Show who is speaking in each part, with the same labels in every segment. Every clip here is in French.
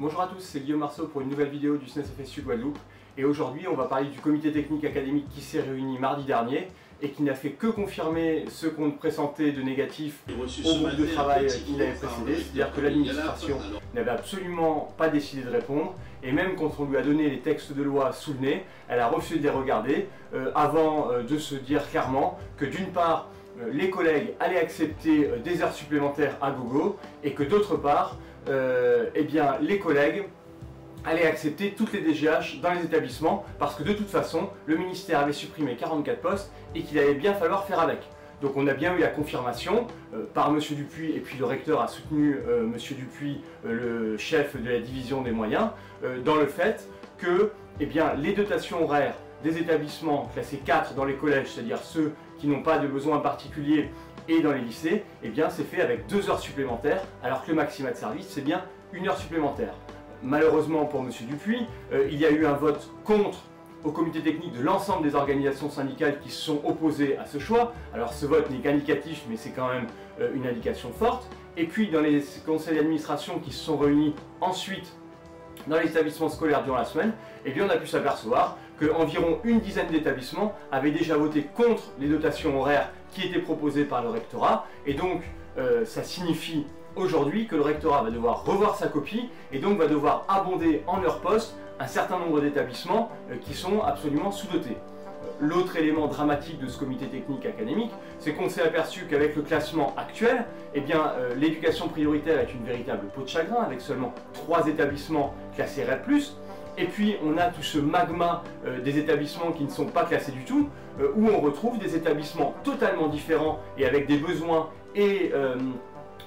Speaker 1: Bonjour à tous, c'est Guillaume Marceau pour une nouvelle vidéo du SNES FSU Guadeloupe. Et aujourd'hui, on va parler du comité technique académique qui s'est réuni mardi dernier et qui n'a fait que confirmer ce qu'on présentait de négatif au groupe de travail qui l'avait précédé, c'est-à-dire que l'administration n'avait absolument pas décidé de répondre, et même quand on lui a donné les textes de loi sous le nez, elle a refusé de les regarder, euh, avant euh, de se dire clairement que d'une part, les collègues allaient accepter des heures supplémentaires à gogo, et que d'autre part, euh, eh bien, les collègues allaient accepter toutes les DGH dans les établissements parce que de toute façon, le ministère avait supprimé 44 postes et qu'il allait bien falloir faire avec. Donc on a bien eu la confirmation euh, par M. Dupuis et puis le recteur a soutenu euh, M. Dupuis, le chef de la division des moyens, dans le fait que eh bien, les dotations horaires des établissements classés 4 dans les collèges, c'est-à-dire ceux qui n'ont pas de besoins particuliers et dans les lycées, eh c'est fait avec deux heures supplémentaires, alors que le maxima de service c'est bien une heure supplémentaire. Malheureusement pour M. Dupuis, euh, il y a eu un vote contre au comité technique de l'ensemble des organisations syndicales qui se sont opposées à ce choix. Alors ce vote n'est qu'indicatif, mais c'est quand même euh, une indication forte. Et puis dans les conseils d'administration qui se sont réunis ensuite dans les établissements scolaires durant la semaine, eh bien on a pu s'apercevoir qu'environ une dizaine d'établissements avaient déjà voté contre les dotations horaires qui étaient proposées par le rectorat, et donc euh, ça signifie aujourd'hui que le rectorat va devoir revoir sa copie, et donc va devoir abonder en leur poste un certain nombre d'établissements euh, qui sont absolument sous-dotés. L'autre élément dramatique de ce comité technique académique, c'est qu'on s'est aperçu qu'avec le classement actuel, eh euh, l'éducation prioritaire est une véritable peau de chagrin, avec seulement trois établissements classés RED+, et puis on a tout ce magma euh, des établissements qui ne sont pas classés du tout, euh, où on retrouve des établissements totalement différents et avec des besoins et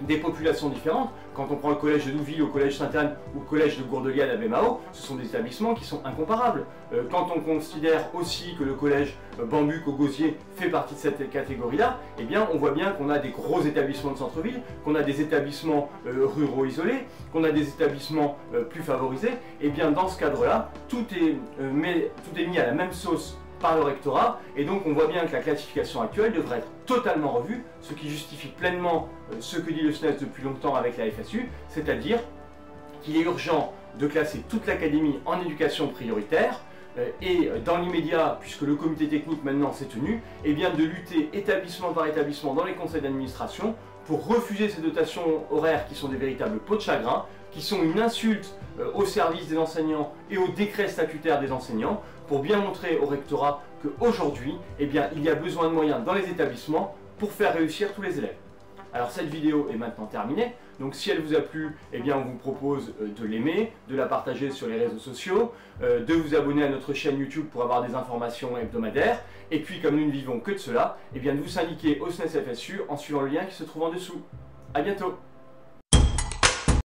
Speaker 1: des populations différentes. Quand on prend le collège de Nouville au collège Sainte-Anne ou le collège de Gourdeliane à Bémao, ce sont des établissements qui sont incomparables. Euh, quand on considère aussi que le collège euh, Bambuc au Gosier fait partie de cette catégorie-là, eh bien on voit bien qu'on a des gros établissements de centre-ville, qu'on a des établissements euh, ruraux isolés, qu'on a des établissements plus favorisés. Eh bien dans ce cadre-là, tout, est, tout est mis à la même sauce par le rectorat, et donc on voit bien que la classification actuelle devrait être totalement revue, ce qui justifie pleinement euh, ce que dit le SNES depuis longtemps avec la FSU, c'est-à-dire qu'il est urgent de classer toute l'académie en éducation prioritaire, et euh, dans l'immédiat, puisque le comité technique maintenant s'est tenu, eh bien de lutter établissement par établissement dans les conseils d'administration pour refuser ces dotations horaires qui sont des véritables pots de chagrin, qui sont une insulte au service des enseignants et au décret statutaire des enseignants, pour bien montrer au rectorat qu'aujourd'hui, eh bien, il y a besoin de moyens dans les établissements pour faire réussir tous les élèves. Alors cette vidéo est maintenant terminée, donc si elle vous a plu, eh bien on vous propose euh, de l'aimer, de la partager sur les réseaux sociaux, euh, de vous abonner à notre chaîne YouTube pour avoir des informations hebdomadaires, et puis comme nous ne vivons que de cela, eh bien de vous syndiquer au SNES FSU en suivant le lien qui se trouve en dessous. A bientôt